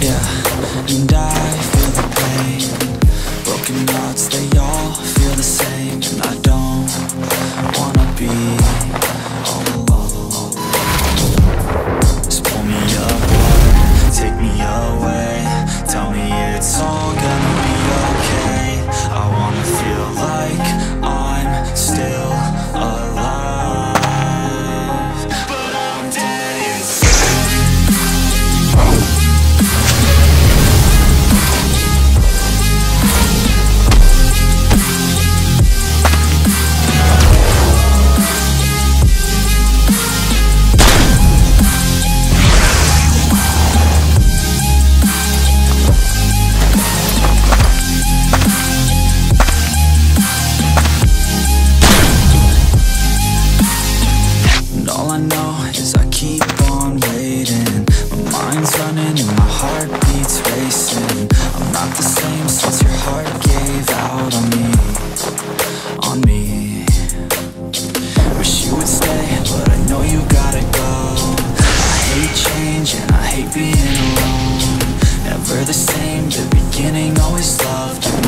Yeah, and I Since your heart gave out on me On me. Wish you would stay But I know you gotta go. I hate change and I hate being alone. Never the same The beginning always loved